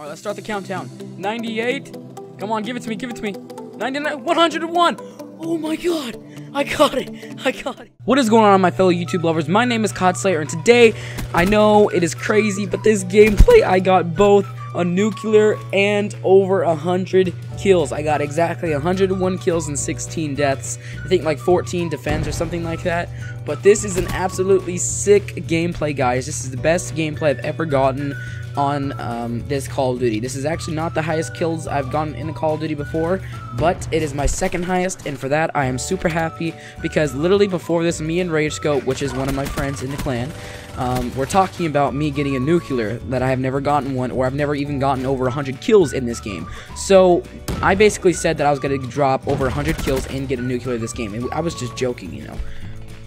All right, let's start the countdown. 98. Come on, give it to me, give it to me. 99, 101. Oh my god. I got it. I got it. What is going on, my fellow YouTube lovers? My name is COD Slayer, and today, I know it is crazy, but this gameplay, I got both a nuclear and over 100 kills. I got exactly 101 kills and 16 deaths. I think like 14 defense or something like that. But this is an absolutely sick gameplay, guys. This is the best gameplay I've ever gotten on um, this Call of Duty. This is actually not the highest kills I've gotten in a Call of Duty before, but it is my second highest, and for that I am super happy because literally before this, me and RageScope, which is one of my friends in the clan, um, we're talking about me getting a nuclear that I have never gotten one, or I've never even gotten over 100 kills in this game. So I basically said that I was going to drop over 100 kills and get a nuclear this game, and I was just joking, you know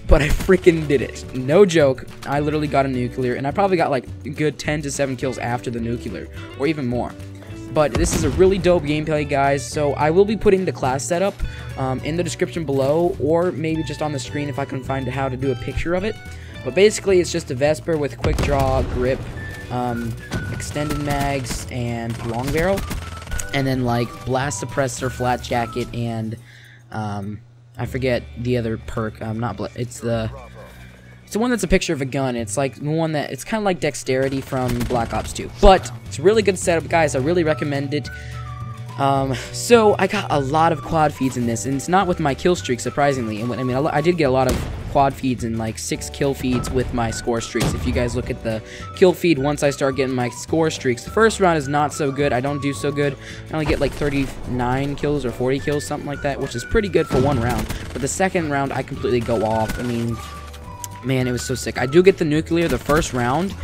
but I freaking did it. No joke. I literally got a nuclear, and I probably got like good 10 to 7 kills after the nuclear, or even more. But this is a really dope gameplay, guys, so I will be putting the class setup um, in the description below, or maybe just on the screen if I can find how to do a picture of it. But basically, it's just a Vesper with quick draw, grip, um, extended mags, and long barrel. And then, like, blast suppressor, flat jacket, and... Um, I forget the other perk. Um, not. It's the. It's the one that's a picture of a gun. It's like the one that it's kind of like dexterity from Black Ops 2. But it's a really good setup, guys. I really recommend it. Um, so I got a lot of quad feeds in this, and it's not with my kill streak, surprisingly. And I mean, I did get a lot of quad feeds and like six kill feeds with my score streaks. If you guys look at the kill feed, once I start getting my score streaks, the first round is not so good. I don't do so good. I only get like 39 kills or 40 kills, something like that, which is pretty good for one round. But the second round, I completely go off. I mean, man, it was so sick. I do get the nuclear the first round.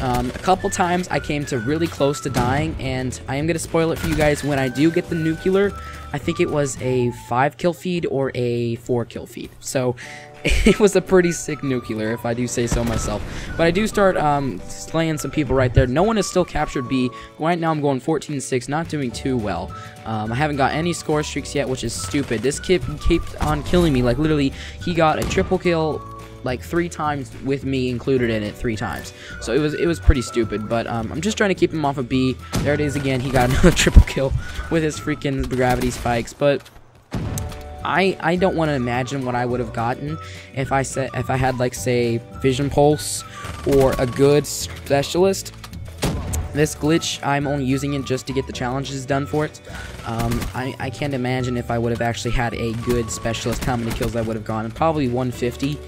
Um, a couple times I came to really close to dying, and I am going to spoil it for you guys. When I do get the nuclear, I think it was a 5 kill feed or a 4 kill feed. So it was a pretty sick nuclear, if I do say so myself. But I do start um, slaying some people right there. No one has still captured B. Right now I'm going 14-6, not doing too well. Um, I haven't got any score streaks yet, which is stupid. This kid keeps on killing me. Like, literally, he got a triple kill like three times with me included in it three times. So it was it was pretty stupid, but um, I'm just trying to keep him off of B. There it is again. He got another triple kill with his freaking gravity spikes, but I I don't want to imagine what I would have gotten if I said if I had like say Vision Pulse or a good specialist. This glitch, I'm only using it just to get the challenges done for it. Um, I, I can't imagine if I would have actually had a good specialist, how many kills I would have gotten. Probably 150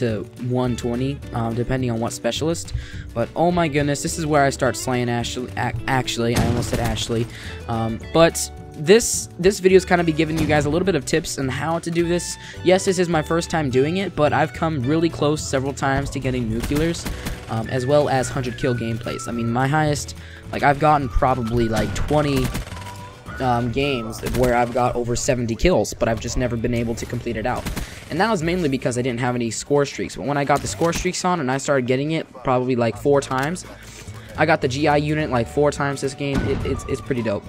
to 120, um, depending on what specialist. But oh my goodness, this is where I start slaying Ashley. Actually, I almost said Ashley. Um, but this this video is kind of be giving you guys a little bit of tips on how to do this. Yes, this is my first time doing it, but I've come really close several times to getting nuclears, um, as well as 100 kill gameplays. I mean, my highest, like I've gotten probably like 20 um, games where I've got over 70 kills, but I've just never been able to complete it out. And that was mainly because I didn't have any score streaks. But when I got the score streaks on and I started getting it probably like four times, I got the GI unit like four times this game. It, it's, it's pretty dope.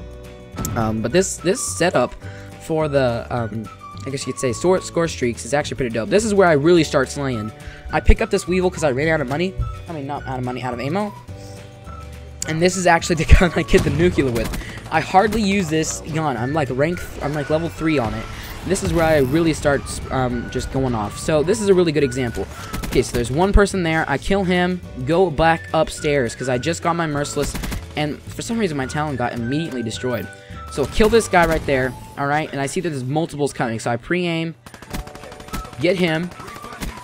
Um, but this this setup for the um, I guess you could say score, score streaks is actually pretty dope. This is where I really start slaying. I pick up this Weevil because I ran out of money. I mean, not out of money, out of ammo. And this is actually the gun I get the nuclear with. I hardly use this gun. I'm like rank, I'm like level 3 on it. This is where I really start um, just going off. So this is a really good example. Okay, so there's one person there. I kill him, go back upstairs because I just got my Merciless. And for some reason, my Talon got immediately destroyed. So kill this guy right there, alright? And I see that there's multiples coming, so I pre-aim, get him,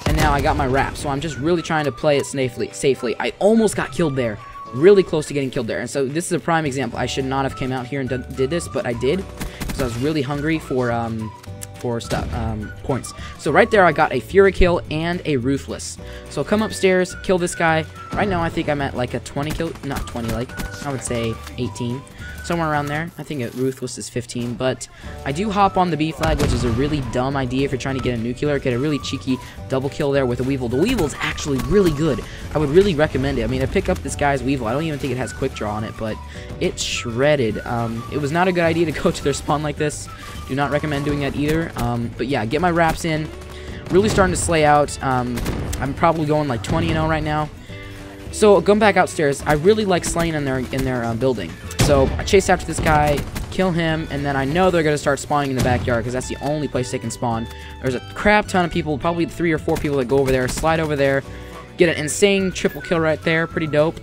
and now I got my wrap. So I'm just really trying to play it safely. safely. I almost got killed there. Really close to getting killed there. And so this is a prime example. I should not have came out here and did this, but I did. Because I was really hungry for, um, for stuff, um, points. So right there, I got a Fury kill and a Ruthless. So come upstairs, kill this guy. Right now, I think I'm at like a 20 kill, not 20, like, I would say 18 somewhere around there. I think Ruthless is 15, but I do hop on the B flag, which is a really dumb idea if you're trying to get a nuclear. Get a really cheeky double kill there with a Weevil. The Weevil's actually really good. I would really recommend it. I mean, I pick up this guy's Weevil. I don't even think it has quick draw on it, but it's shredded. Um, it was not a good idea to go to their spawn like this. Do not recommend doing that either. Um, but yeah, get my wraps in. Really starting to slay out. Um, I'm probably going like 20 0 right now. So going back upstairs, I really like slaying in their in their uh, building. So I chase after this guy, kill him, and then I know they're going to start spawning in the backyard because that's the only place they can spawn. There's a crap ton of people, probably three or four people that go over there, slide over there, get an insane triple kill right there, pretty dope.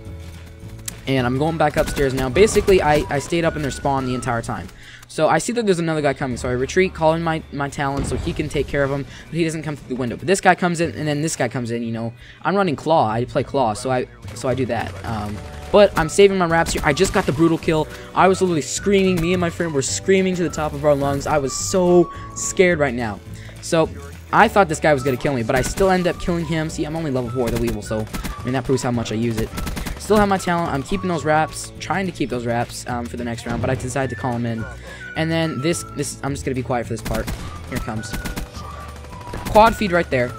And I'm going back upstairs now. Basically, I, I stayed up in their spawn the entire time. So I see that there's another guy coming, so I retreat, call in my, my Talon so he can take care of him, but he doesn't come through the window. But this guy comes in, and then this guy comes in, you know. I'm running Claw, I play Claw, so I so I do that. Um, but I'm saving my wraps here. I just got the brutal kill. I was literally screaming. Me and my friend were screaming to the top of our lungs. I was so scared right now. So I thought this guy was going to kill me, but I still end up killing him. See, I'm only level 4 the Weevil, so I mean, that proves how much I use it. Still have my Talon. I'm keeping those wraps, trying to keep those wraps um, for the next round, but I decided to call him in. And then this, this, I'm just going to be quiet for this part. Here comes. Quad feed right there.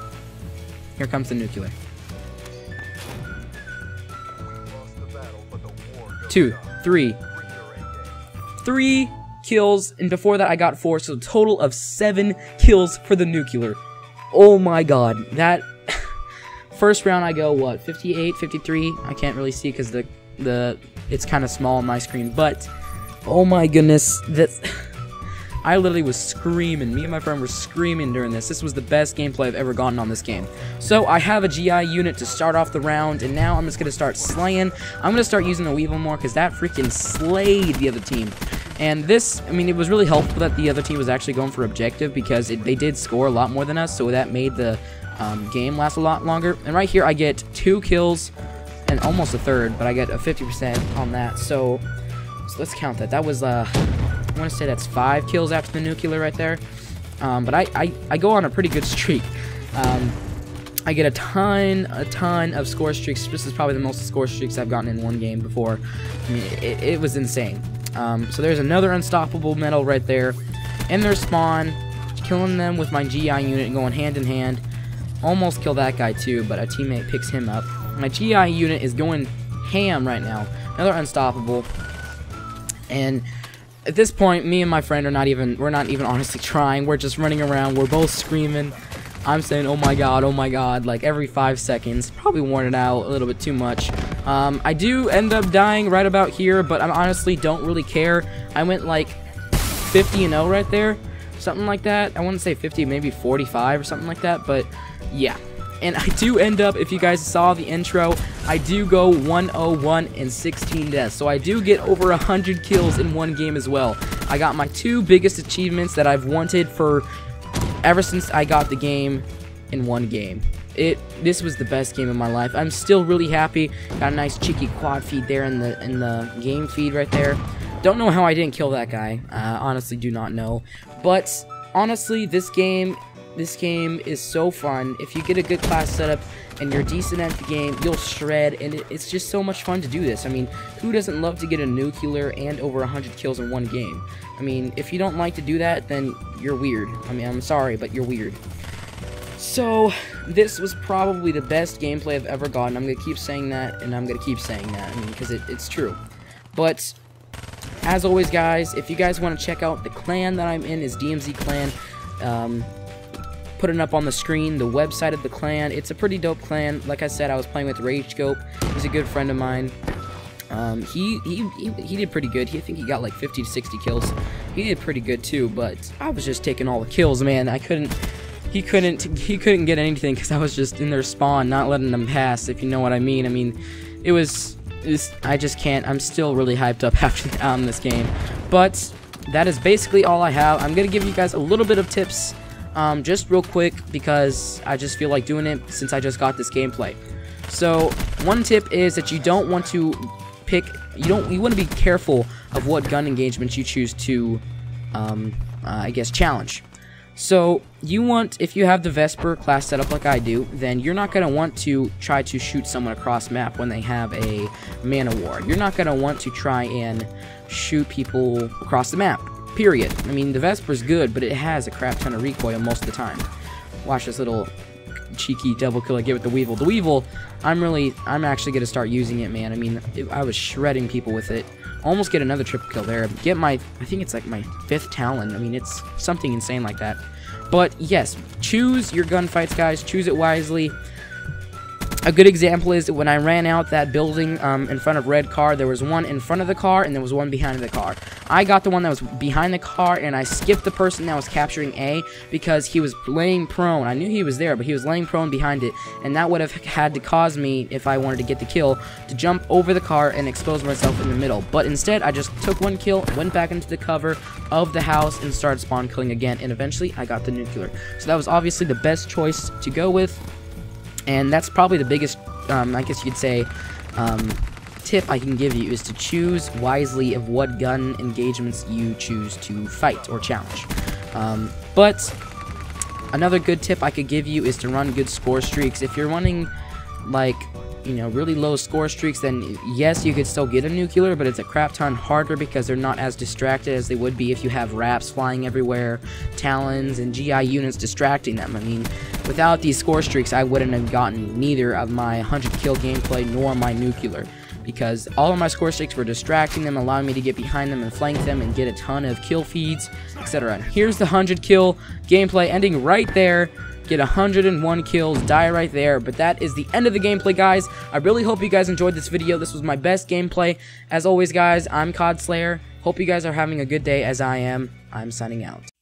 Here comes the nuclear. Two, three, three kills, and before that I got four, so a total of seven kills for the nuclear. Oh my god, that First round I go, what, 58, 53? I can't really see because the, the, it's kind of small on my screen, but, oh my goodness, that, I literally was screaming, me and my friend were screaming during this. This was the best gameplay I've ever gotten on this game. So, I have a GI unit to start off the round, and now I'm just going to start slaying. I'm going to start using the Weevil more, because that freaking slayed the other team. And this, I mean, it was really helpful that the other team was actually going for objective, because it, they did score a lot more than us, so that made the um, game lasts a lot longer. And right here, I get two kills and almost a third, but I get a 50% on that. So, so, let's count that. That was, uh, I want to say that's five kills after the nuclear right there. Um, but I, I, I go on a pretty good streak. Um, I get a ton, a ton of score streaks. This is probably the most score streaks I've gotten in one game before. I mean, it, it was insane. Um, so there's another unstoppable medal right there. In their spawn, killing them with my GI unit going hand in hand. Almost kill that guy too, but a teammate picks him up. My GI unit is going ham right now. Another unstoppable. And at this point, me and my friend are not even, we're not even honestly trying. We're just running around. We're both screaming. I'm saying, oh my god, oh my god, like every five seconds. Probably worn it out a little bit too much. Um, I do end up dying right about here, but I honestly don't really care. I went like 50 and 0 right there. Something like that. I wouldn't say 50, maybe 45 or something like that, but yeah. And I do end up, if you guys saw the intro, I do go 101 and 16 deaths. So I do get over 100 kills in one game as well. I got my two biggest achievements that I've wanted for ever since I got the game in one game. It this was the best game of my life. I'm still really happy. Got a nice cheeky quad feed there in the in the game feed right there. Don't know how I didn't kill that guy. Uh, honestly, do not know. But honestly, this game this game is so fun. If you get a good class setup and you're decent at the game, you'll shred, and it, it's just so much fun to do this. I mean, who doesn't love to get a nuclear and over 100 kills in one game? I mean, if you don't like to do that, then you're weird. I mean, I'm sorry, but you're weird. So, this was probably the best gameplay I've ever gotten. I'm going to keep saying that, and I'm going to keep saying that, I mean, because it, it's true. But, as always, guys, if you guys want to check out the clan that I'm in is DMZ Clan. Um, putting up on the screen the website of the clan. It's a pretty dope clan. Like I said, I was playing with RageScope. He's a good friend of mine. Um, he, he, he, he, did pretty good. He, I think he got like 50 to 60 kills. He did pretty good too, but I was just taking all the kills, man. I couldn't, he couldn't, he couldn't get anything because I was just in their spawn, not letting them pass, if you know what I mean. I mean, it was, it was I just can't, I'm still really hyped up after um, this game. But that is basically all I have. I'm going to give you guys a little bit of tips um, just real quick because I just feel like doing it since I just got this gameplay. So one tip is that you don't want to pick, you don't, you want to be careful of what gun engagements you choose to, um, uh, I guess, challenge. So you want, if you have the Vesper class set up like I do, then you're not going to want to try to shoot someone across map when they have a Man-O-War. You're not going to want to try and shoot people across the map period. I mean, the Vesper's good, but it has a crap ton of recoil most of the time. Watch this little cheeky double kill I get with the Weevil. The Weevil, I'm really, I'm actually going to start using it, man. I mean, it, I was shredding people with it. Almost get another triple kill there. Get my, I think it's like my fifth Talon. I mean, it's something insane like that. But, yes, choose your gunfights, guys. Choose it wisely. A good example is when I ran out that building um, in front of red car, there was one in front of the car and there was one behind the car. I got the one that was behind the car and I skipped the person that was capturing A because he was laying prone. I knew he was there, but he was laying prone behind it, and that would have had to cause me, if I wanted to get the kill, to jump over the car and expose myself in the middle. But instead, I just took one kill, went back into the cover of the house, and started spawn killing again, and eventually I got the nuclear. So that was obviously the best choice to go with, and that's probably the biggest, um, I guess you could say, um, tip I can give you is to choose wisely of what gun engagements you choose to fight or challenge. Um, but another good tip I could give you is to run good score streaks. If you're running like you know really low score streaks then yes you could still get a nuclear but it's a crap ton harder because they're not as distracted as they would be if you have wraps flying everywhere talons and gi units distracting them i mean without these score streaks i wouldn't have gotten neither of my 100 kill gameplay nor my nuclear because all of my score streaks were distracting them, allowing me to get behind them and flank them and get a ton of kill feeds, etc. Here's the 100 kill gameplay ending right there. Get 101 kills, die right there, but that is the end of the gameplay, guys. I really hope you guys enjoyed this video. This was my best gameplay. As always, guys, I'm COD Slayer. Hope you guys are having a good day as I am. I'm signing out.